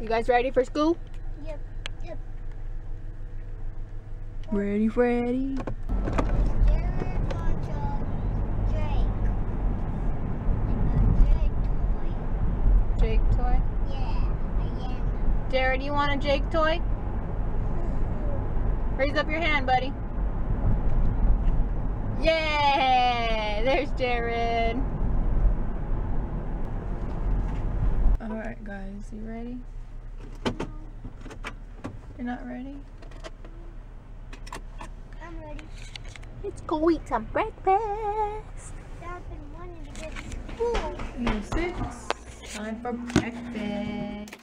You guys ready for school? Yep. Yep. Ready, Freddy? Jared wants a Drake. Like a Drake toy. Jake toy. Yeah, I am. Jared, you want a Jake toy? Raise up your hand, buddy. Yay! There's Jared. Alright, guys, you ready? You're not ready? I'm ready. Let's go eat some breakfast. I've been wanting to get to school. Year six. Time for breakfast.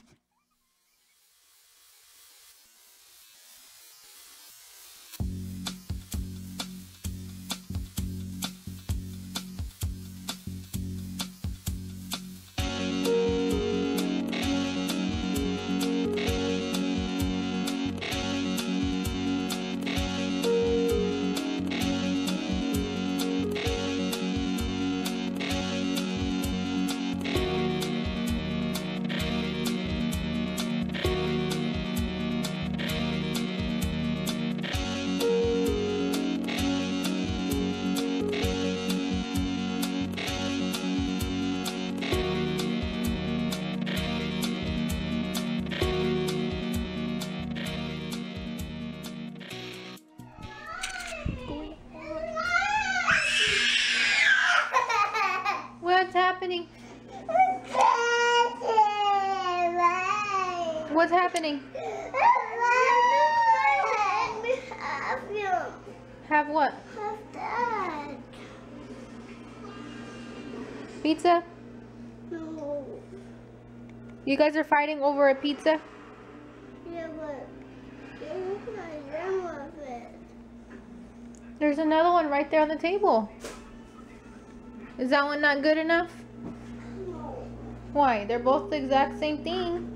Happening? What's happening? Have what? Pizza? No. You guys are fighting over a pizza? Yeah, but there's another one right there on the table. Is that one not good enough? Why? They're both the exact same thing.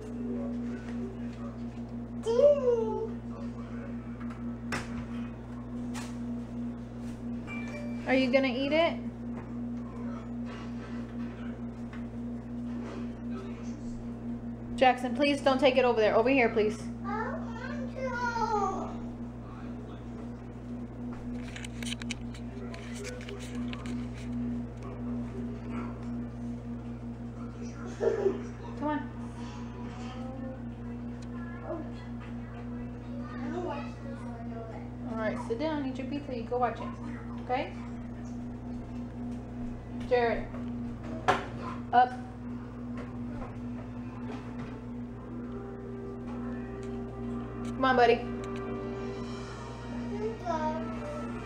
Are you gonna eat it? Jackson, please don't take it over there. Over here, please. Sit down, eat your pizza, you go watch it. Okay? Jared. Up. Come on, buddy.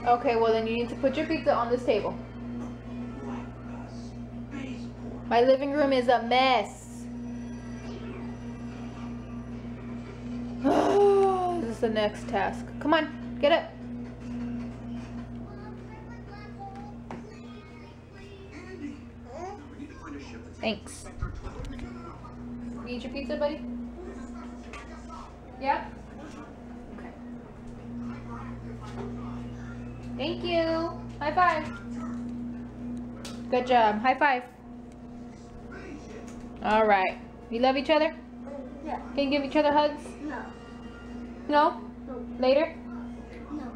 Okay, well then you need to put your pizza on this table. My living room is a mess. this is the next task. Come on, get up. Thanks. You eat your pizza, buddy? Yeah? Okay. Thank you. High five. Good job. High five. All right. You love each other? Yeah. Can you give each other hugs? No. No? No. Later? No.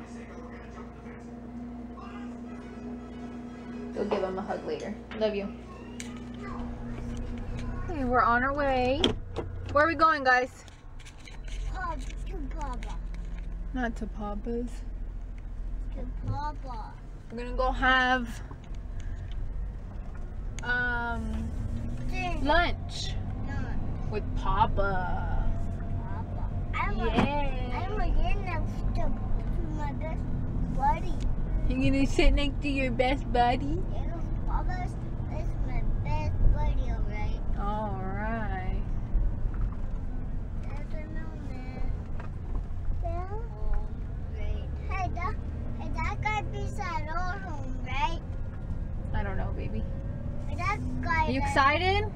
Go give him a hug later. Love you. Okay, we're on our way. Where are we going, guys? To Papa. Not to Papa's. To Papa. We're gonna go have um lunch with Papa. Papa. I'm a, Yeah. I'm a get next to, to my best buddy. You gonna sit next to your best buddy? Yeah, Papa's is my best buddy, alright? Alright. That's a no, man. Yeah. Oh, great. Hey, that, hey, that guy beside our home, right? I don't know, baby. Are you excited?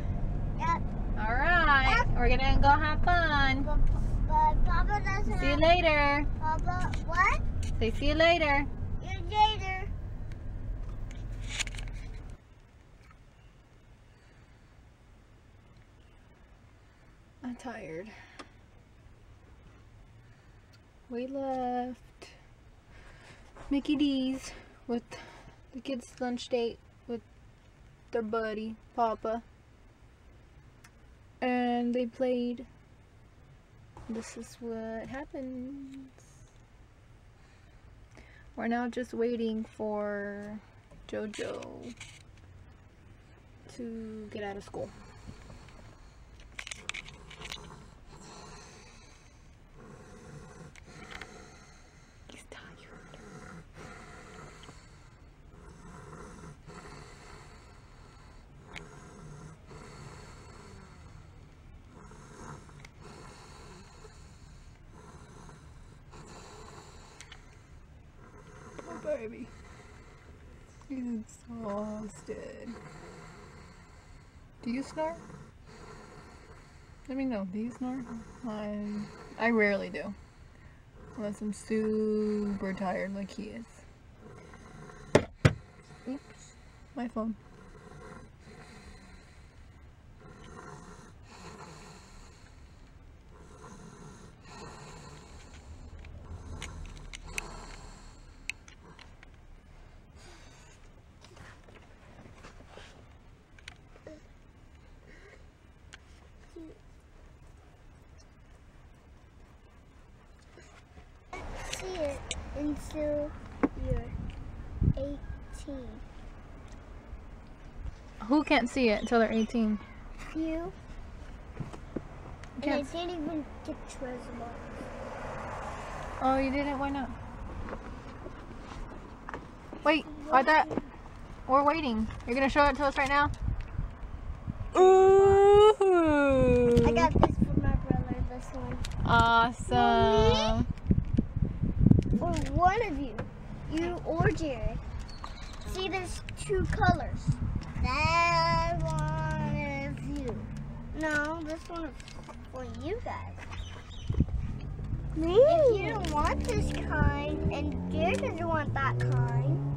Yep. Alright. We're gonna go have fun. But, but Papa doesn't See you later. Papa, what? Say see you later. You later. I'm tired. We left Mickey D's with the kids' lunch date with their buddy, Papa. And they played. This is what happens. We're now just waiting for Jojo to get out of school. Baby. He's exhausted. Do you snore? Let me know. Do you snore? I I rarely do. Unless I'm super tired like he is. Oops. My phone. See it until you're 18. Who can't see it until they're 18? You. And I didn't even get box. Oh, you didn't? Why not? Wait, I thought we're waiting. You're gonna show it to us right now? Ooh! I got this for my brother, this one. awesome. Or one of you. You or Jared. See, there's two colors. That one is you. No, this one is for you guys. Me? If you don't want this kind, and Jared doesn't want that kind,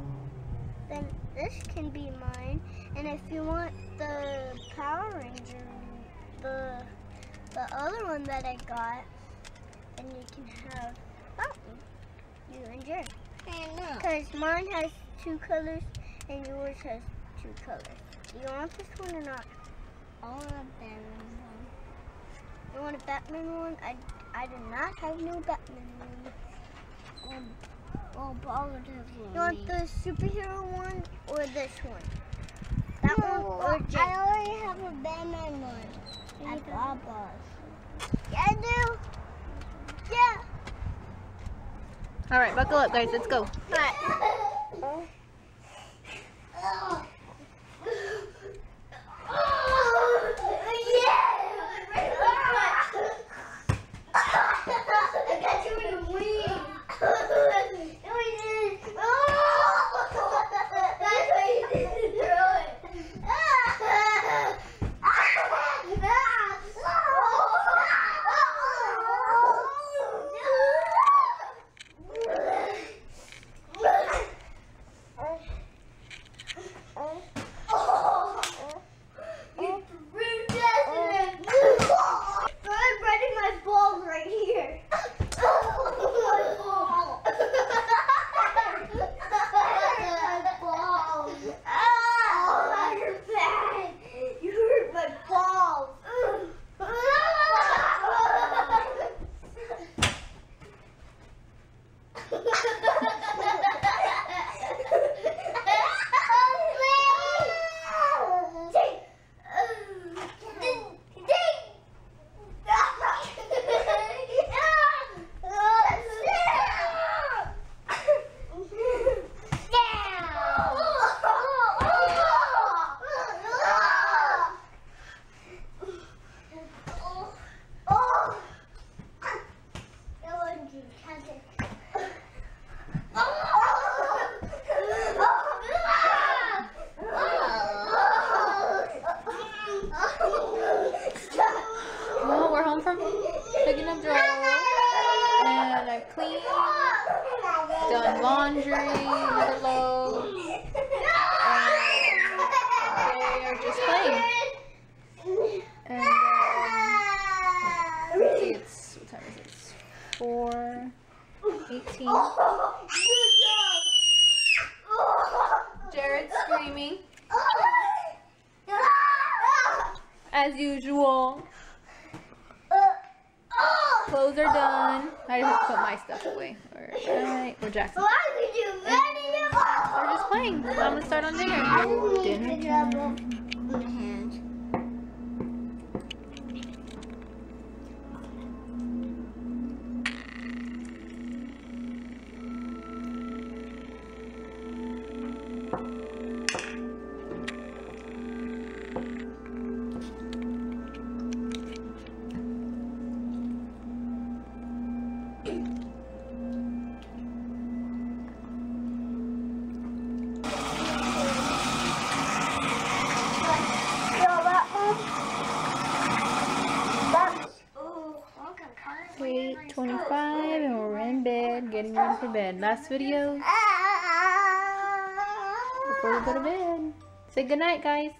then this can be mine. And if you want the Power Ranger, the the other one that I got, then you can have that one. You and Jared. Because mine has two colors and yours has two colors. Do you want this one or not? I want a Batman one. You want a Batman one? I, I do not have no Batman one. Um, well, positively. You want the superhero one or this one? That one or Jared? I already have a Batman one. At Papa's. Yeah, I do. Yeah. All right, buckle up, guys. Let's go. I'm writing my balls right here. my balls. my balls. Oh, you're bad. You hurt my balls. Well, we're home from picking up Joel, and I cleaned, done laundry, another load, and they are just playing. And um, 4, 18. Jared's screaming as usual. Clothes are done. I just have to put my stuff away. Alright, or Jackson. We're just playing. I'm gonna start on dinner. Dinner time. Eight twenty-five, and we're in bed, getting ready for bed. Last video before we go to bed. Say goodnight, guys.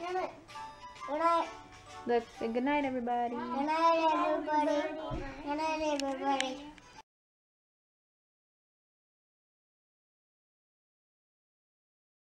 Good night. Good night. Look, say goodnight, everybody. Good night, everybody. Good night, everybody.